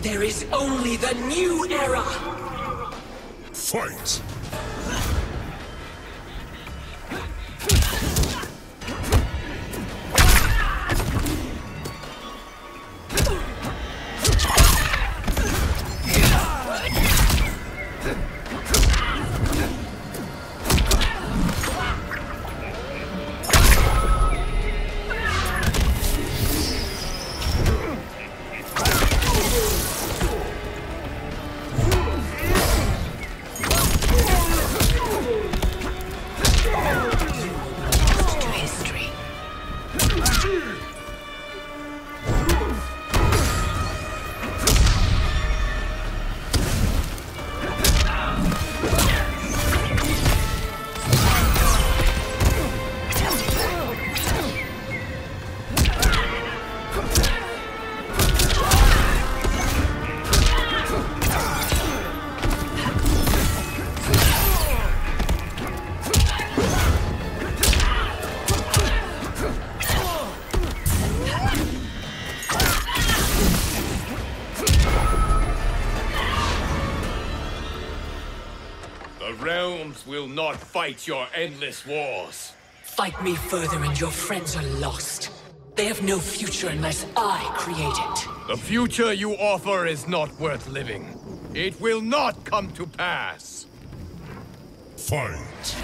There is only the new era! Fight! Realms will not fight your endless wars. Fight me further and your friends are lost. They have no future unless I create it. The future you offer is not worth living. It will not come to pass. Fight!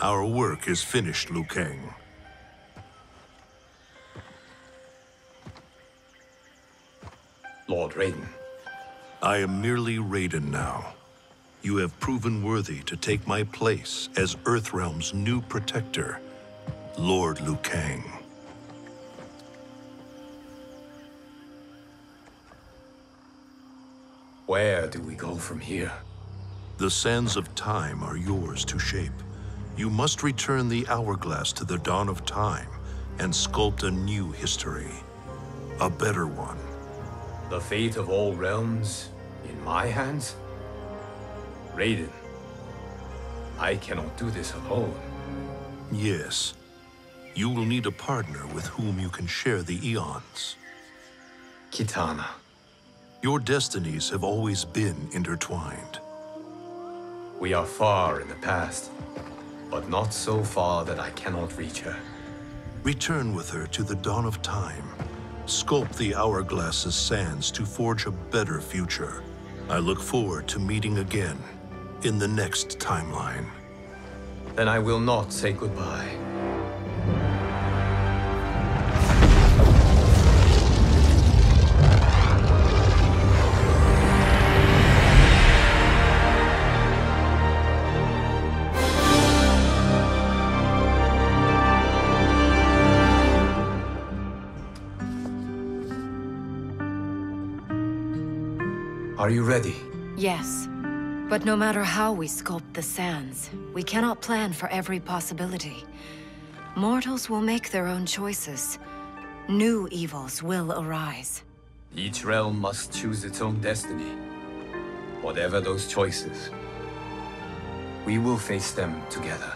Our work is finished, Liu Kang. Lord Raiden, I am merely Raiden now. You have proven worthy to take my place as Earthrealm's new protector, Lord Liu Kang. where do we go from here? The sands of time are yours to shape. You must return the hourglass to the dawn of time and sculpt a new history. A better one. The fate of all realms in my hands? Raiden, I cannot do this alone. Yes. You will need a partner with whom you can share the eons. Kitana, Your destinies have always been intertwined. we are far in the past, but not so far that I cannot reach her. Return with her to the dawn of time. Sculpt the hourglass's sands to forge a better future. I look forward to meeting again in the next timeline. Then I will not say goodbye. Are you ready? Yes. But no matter how we sculpt the sands, we cannot plan for every possibility. Mortals will make their own choices. New evils will arise. Each realm must choose its own destiny. Whatever those choices, we will face them together.